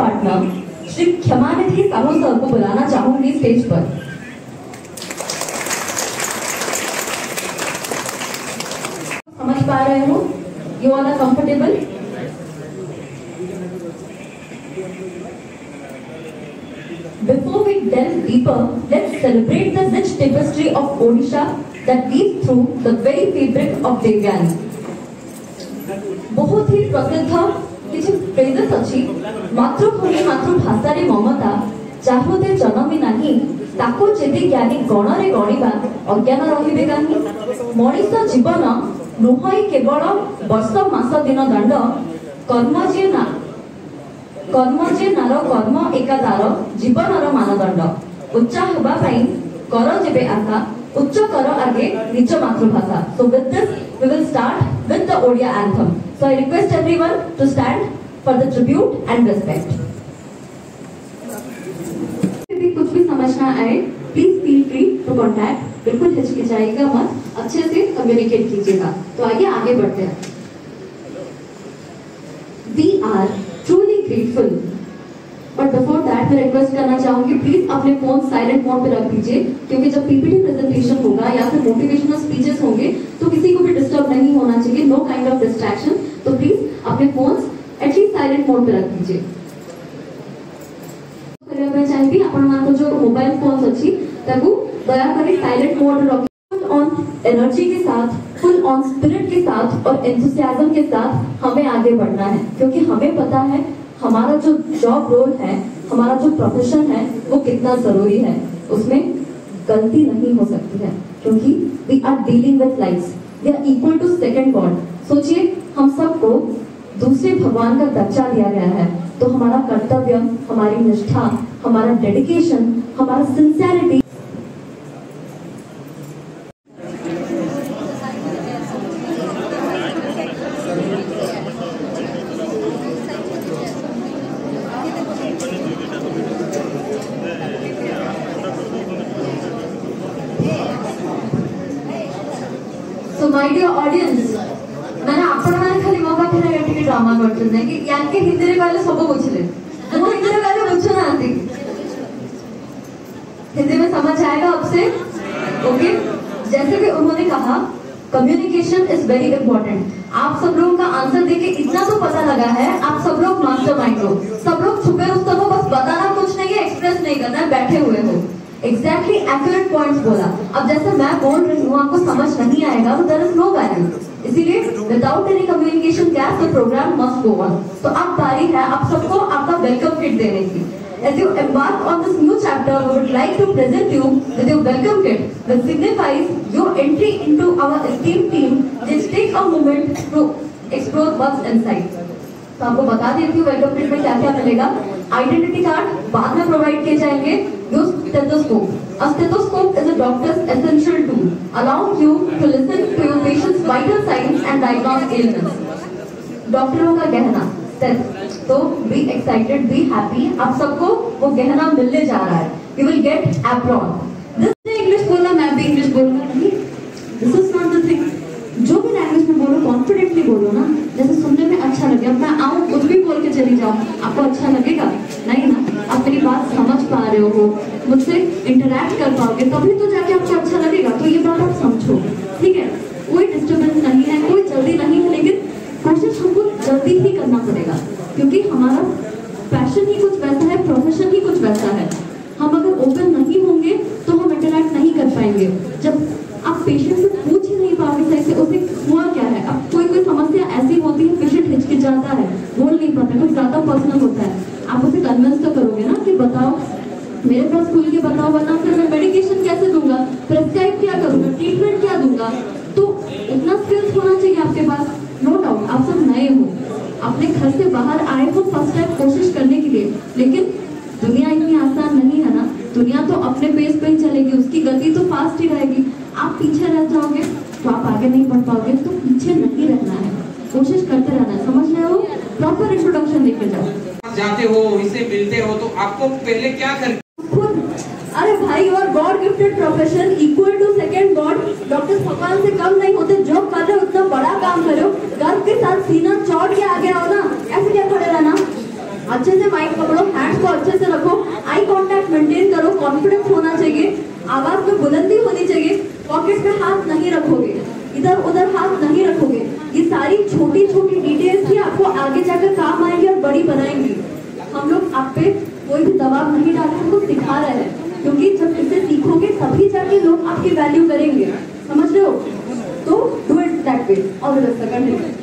Partner, Shri Kshamanidhi Sahu sir को बुलाना चाहूँगी स्टेज पर। समझ पा रहे हो? You are comfortable before we delve deeper let's celebrate the rich tapestry of Odisha that lead through the very favourite of divyang ବହୁତ ହି ପ୍ରସିଦ୍ଧ କିଛି ଫ୍ରେଜେସ୍ ଅଛି ମାତୃଭୂମି ମାତୃଭାଷାରେ ମମତା ଚାହୁଦେ ଜନମି ନାହିଁ ତାକୁ ଯଦି ଜ୍ଞାନୀ ଗଣରେ ଗଣିବା ଅଜ୍ଞାନ ରହିବେ କାହିଁ ମଣିଷ ଜୀବନ ନୁହଁ କେବଳ ବର୍ଷ ମାସ ଦିନ ଦଣ୍ଡ କର୍ମ ଯିଏ ନା କର୍ମ ଯେ ନାର କର୍ମ ଏକାଦାର ଜୀବନର ମାନଦଣ୍ଡ ଉଚ୍ଚା ହେବା ପାଇଁ କର ଯେବେ ଆଶା ଉଚ୍ଚ କର ଆଗେ ନିଜ ମାତୃଭାଷା so with this we will start with the Odia anthem so I request everyone to stand for the tribute and respect. यदि कुछ भी समझ ना आए please feel free to contact बिल्कुल हिचकिचाइएगा मत, अच्छे से कम्युनिकेट कीजिएगा। तो आइए आगे बढ़ते हैं। We are truly grateful but before that मैं रिक्वेस्ट करना चाहूँगी प्लीज़ अपने फ़ोन साइलेंट मोड पे रख दीजिए, क्योंकि जब पीपीटी प्रेजेंटेशन होगा या फिर मोटिवेशनल स्पीचेस होंगे तो किसी को भी डिस्टर्ब नहीं होना चाहिए नो काइंड ऑफ़ डिस्ट्रैक्शन तो प्लीज़ अपने phone at least silent mode पे रख दीजिए। ऑन एनर्जी के साथ फुल ऑन स्पिरिट के साथ और एंथुसियाज्म के साथ हमें आगे बढ़ना है। क्योंकि हमें पता है, हमारा जो जॉब रोल है, हमारा जो प्रोफेशन है, वो कितना ज़रूरी है। उसमें गलती नहीं हो सकती है, क्योंकि we are dealing life we are equal to god सोचिए हम सबको दूसरे भगवान का दर्जा दिया गया है। तो हमारा कर्तव्य हमारी निष्ठा हमारा डेडिकेशन हमारा sincerity So my dear audience, ପାଖରେ ଟିକେ ଡ୍ରାମା କରୁଛନ୍ତି କି ୟାଙ୍କେ ହିନ୍ଦୀରେ କହିଲେ ସବୁ ବୁଝିଲେ ମୁଁ ହିନ୍ଦୀରେ କହିଲେ ବୁଝୁନାହାନ୍ତି हिंदी में समझ आएगा आपसे ओके जैसे कि उन्होंने कहा कम्युनिकेशन इज वेरी इंपॉर्टेंट आप सब लोगों का आंसर देके इतना तो पता लगा है आप सब लोग मास्टर माइंड हो सब लोग छुपे रुस्तम हो बस बताना कुछ नहीं है एक्सप्रेस नहीं करना है बैठे हुए हो एग्जैक्टली एक्यूरेट पॉइंट्स बोला अब जैसे मैं बोल रही हूँ आपको समझ नहीं आएगा तो देर इज नो वैल्यू इसीलिए without any communication gap the programme must go on तो अब बारी है आप सबको आपका वेलकम किट देने की As you embark on this new chapter, we would like to present you with your welcome kit, which signifies your entry into our esteemed team. Just take a moment to explore what's inside. तो आपको बता देती हूँ welcome kit में क्या क्या मिलेगा identity card बाद में प्रोवाइड किए जाएँगे यो stethoscope A stethoscope is a doctor's essential tool, allowing you to listen to your patient's vital signs and diagnose illness. डॉक्टरों का गहना स्टेथ तो बी एक्साइटेड बी हैप्पी आप सबको वो गहना मिलने जा रहा है you will get apron this English बोलना मैं भी इंग्लिश बोलूँगा नहीं this is not the thing जो भी लैंग्वेज में बोलो कॉन्फिडेंटली बोलो ना जैसे सुनने में अच्छा लगे अब मैं आऊँ कुछ भी बोल के चली जाऊँ आपको अच्छा लगेगा नहीं ना आप मेरी बात समझ पा रहे हो मुझसे इंटरेक्ट कर पाओगे, तभी तो जाके आपको अच्छा लगेगा। तो ये बात आप समझो, ठीक है? कोई डिस्टर्बेंस नहीं है, कोई जल्दी नहीं है, लेकिन कोशिश हमको जल्दी ही करना पड़ेगा, क्योंकि हमारा पैशन ही कुछ वैसा है प्रोफेशन ही कुछ वैसा है। हम अगर ओपन नहीं होंगे तो हम इंटरेक्ट नहीं कर पाएँगे। जब आप पेशेंट से पूछ ही नहीं पाओगे सही से उसे हुआ क्या है? अब कोई कोई समस्या ऐसी होती है पेशेंट हिचकिच जाता है, बोल नहीं पाता, कुछ ज़्यादा पर्सनल होता है आप उसे कन्विंस तो करोगे ना कि बताओ मेरे पास खुल के बताओ वरना फिर मैं मेडिकेशन कैसे दूँगा? प्रेस्क्राइब क्या करूँगा? ट्रीटमेंट क्या दूँगा? तो इतना स्किल्स होना चाहिए आपके पास। नो डाउट आप सब नए हो। अपने घर से बाहर आए हो फ़र्स्ट टाइम कोशिश करने के लिए। लेकिन दुनिया इतनी आसान नहीं है ना? दुनिया तो अपने पेस पे ही चलेगी, उसकी गति तो फास्ट ही रहेगी। आप पीछे रह जाओगे तो आप आगे नहीं बढ़ पाओगे। तो पीछे नहीं रहना है। कोशिश करते रहना है। समझ रहे हो? प्रॉपर इंट्रोडक्शन लेके जाओ। जाते हो इससे मिलते हो तो आपको पहले क्या कर अरे भाई, और god gifted profession equal to second god doctor भगवान से कम नहीं होते जो कर रहे उतना बड़ा काम करो। गर्व के साथ सीना चौड़ के आगे आओ ना। ऐसे क्या खड़े रहना अच्छे से माइक पकड़ो हैंड्स को अच्छे से रखो। आई कांटेक्ट मेंटेन करो कॉन्फिडेंस होना चाहिए। आवाज़ में बुलंदी होनी चाहिए। पॉकेट में हाथ नहीं रखोगे। इधर उधर हाथ नहीं रखोगे। ये सारी छोटी छोटी डिटेल्स ही आपको आगे जाकर काम आएँगी और बड़ी बनाएँगी। हम लोग आप पे कोई भी दबाव नहीं डाल, हमको सिखा रहे हैं। क्योंकि जब इसे सीखोगे, तभी जाके लोग आपकी वैल्यू करेंगे। समझ रहे हो? तो do it that way all the best